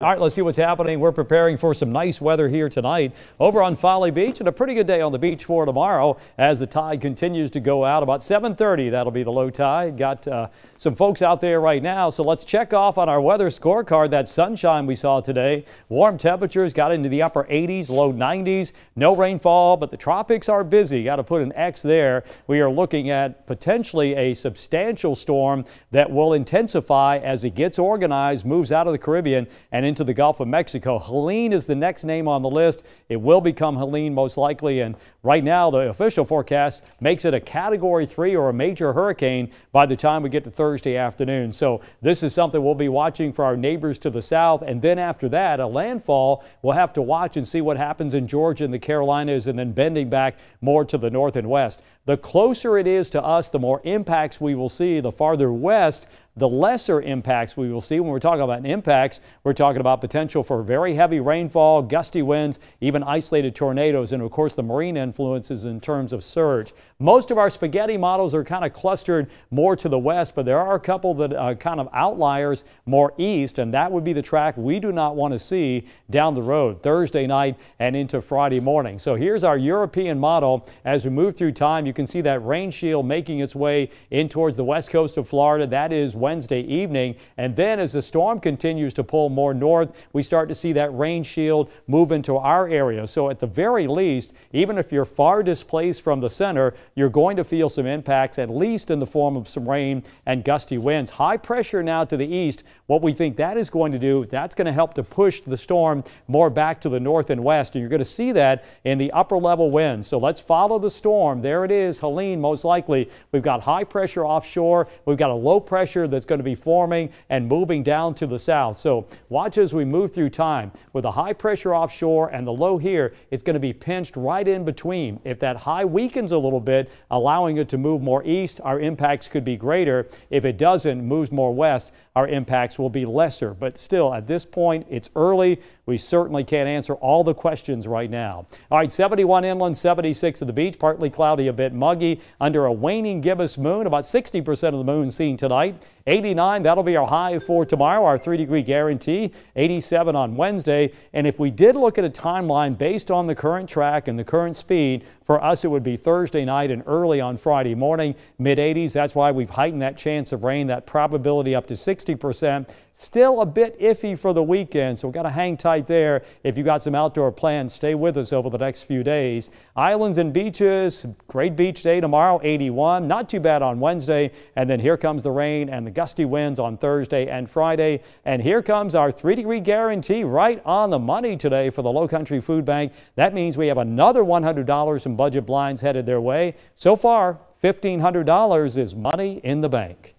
All right, let's see what's happening. We're preparing for some nice weather here tonight over on Folly Beach and a pretty good day on the beach for tomorrow as the tide continues to go out. About 7.30, that'll be the low tide. Got uh, some folks out there right now, so let's check off on our weather scorecard. That sunshine we saw today. Warm temperatures got into the upper 80s, low 90s. No rainfall, but the tropics are busy. Got to put an X there. We are looking at potentially a substantial storm that will intensify as it gets organized, moves out of the Caribbean, and into the Gulf of Mexico. Helene is the next name on the list. It will become Helene most likely, and right now the official forecast makes it a Category 3 or a major hurricane by the time we get to Thursday afternoon. So this is something we'll be watching for our neighbors to the south, and then after that, a landfall we'll have to watch and see what happens in Georgia and the Carolinas, and then bending back more to the north and west. The closer it is to us, the more impacts we will see. The farther west, the lesser impacts we will see. When we're talking about impacts, we're talking about potential for very heavy rainfall, gusty winds, even isolated tornadoes, and of course the marine influences in terms of surge. Most of our spaghetti models are kind of clustered more to the west, but there are a couple that are kind of outliers more east, and that would be the track we do not want to see down the road Thursday night and into Friday morning. So here's our European model. As we move through time, you can see that rain shield making its way in towards the west coast of Florida. That is Wednesday evening. And then as the storm continues to pull more north, we start to see that rain shield move into our area. So at the very least, even if you're far displaced from the center, you're going to feel some impacts, at least in the form of some rain and gusty winds. High pressure now to the east. What we think that is going to do, that's going to help to push the storm more back to the north and west. And you're going to see that in the upper level winds. So let's follow the storm. There it is, Helene, most likely. We've got high pressure offshore. We've got a low pressure that's going to be forming and moving down to the south. So watch as we move through time. With the high pressure offshore and the low here, it's going to be pinched right in between. If that high weakens a little bit, allowing it to move more east, our impacts could be greater. If it doesn't, moves more west, our impacts will be lesser. But still, at this point, it's early. We certainly can't answer all the questions right now. All right, 71 inland, 76 at the beach, partly cloudy, a bit muggy under a waning gibbous moon, about 60% of the moon seen tonight. 89, that'll be our high for tomorrow, our three degree guarantee. 87 on Wednesday. And if we did look at a timeline based on the current track and the current speed, for us it would be Thursday night and early on Friday morning, mid 80s. That's why we've heightened that chance of rain, that probability up to 60%. Still a bit iffy for the weekend, so we've got to hang tight there. If you've got some outdoor plans, stay with us over the next few days. Islands and beaches, great beach day tomorrow, 81. Not too bad on Wednesday. And then here comes the rain and the gusty winds on Thursday and Friday. And here comes our three degree guarantee right on the money today for the Low Country Food Bank. That means we have another $100 in budget blinds headed their way. So far, $1,500 is money in the bank.